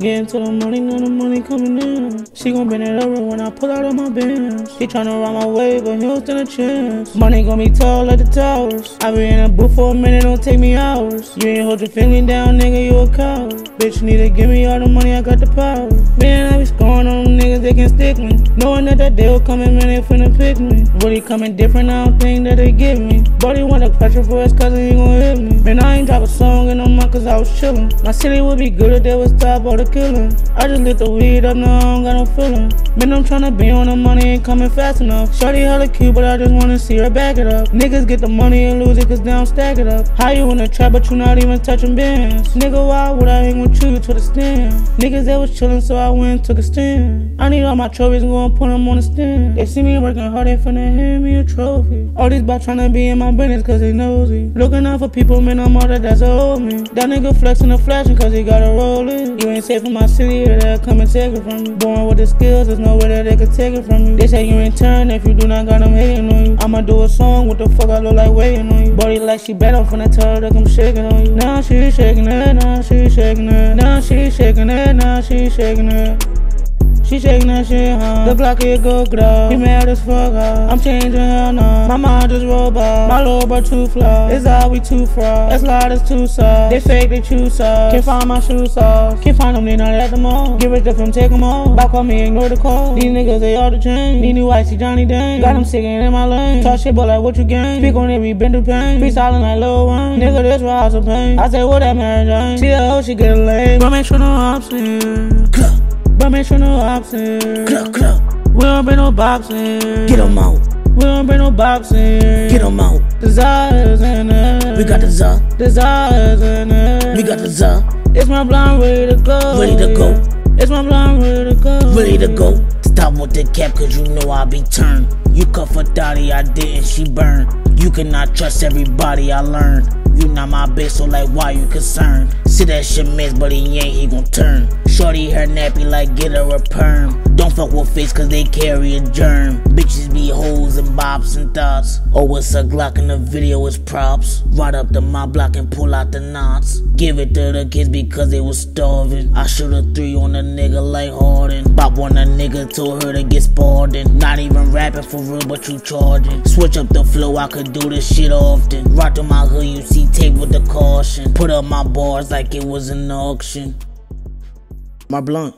Getting to the money, now the money coming in. She gon' bend it over when I pull out of my bins. He tryna ride my way, but stand a chance. Money gon' be tall like the towers. I be in a booth for a minute, don't take me hours. You ain't hold your family down, nigga, you a coward. Bitch, you need to give me all the money, I got the power. Man, I be scoring on them niggas, they can stick me. Knowing that that deal coming, man, they finna pick me. Really coming different, I don't think that they give me. Buddy wanna pressure for his cousin, he gon' hit me. Man, I ain't drop a song in a month cause I was chillin'. My city would be good if they would stop all the killin'. I just lit the weed up, now I don't got no feeling. Man, I'm tryna be on the money, ain't coming fast enough. Shorty hella cute, but I just wanna see her back it up. Niggas get the money and lose it cause they don't stack it up. How you in the trap, but you not even touchin' bands? Nigga, why would I hang with you to the stand? Niggas, they was chillin', so I went and took a stand. I need all my trophies, go and put them on the stand. They see me working hard, they finna hand me a trophy. All these bots tryna be in my business cause they nosy. Looking out for people, man, I'm all that that's old me. That nigga flexing and flashing cause he got a roll it. You ain't safe from my city, or they'll come and take it from you. Born with the skills, there's no way that they could take it from you. They say you in turn if you do not got them hating on you. I'ma do a song, what the fuck I look like waiting on you. Body like she bad, I'm finna tell her come shaking on you. Now she shaking it, now she shaking it. Now she shaking it, now she shaking it. She shaking that shit, huh? The Glock it go glow. He mad as fuck, huh? I'm changing her now. My mind just by. My little bro too flaw. It's all we too fraud. That's lot is too soft. They fake, they too soft. Can't find my shoe sauce. Can't find them, they not at the mall. Give it to them, take them all. Back on me, ignore the call. These niggas, they all the chain. These new icy Johnny Dang. Got them sticking in my lane. Talk shit, but like what you gain. Speak on every been through pain. Be silent like Lil Wayne. Nigga, this house of pain. I say, what that Mary Jane? See the hoe, she get a lane. But make sure no ops in. But make sure no ops in. Cluck, cluck. We don't bring no bops in. Get 'em out. We don't bring no bops in. Get 'em out. Desires in it. We got the za. desires in it. We got the za. It's my blind ready to go. Ready to go. It's my blind ready to go. Ready to go. Stop with the cap, cause you know I be turned. You cut for Dottie, I didn't, she burned. You cannot trust everybody, I learned. You not my bitch, so like, why you concerned? See that shit miss, but he ain't, he gon' turn. Shorty her nappy like get her a perm. Fuck with face cause they carry a germ. Bitches be hoes and bops and thoughts. Oh, it's a Glock and the video is props. Right up to my block and pull out the knots. Give it to the kids because they was starving. I shoot a three on a nigga like Harden. Bop on a nigga, told her to get Spartan. Not even rapping for real, but you charging. Switch up the flow, I could do this shit often. Rock to my hood, you see tape with the caution. Put up my bars like it was an auction. My blunt.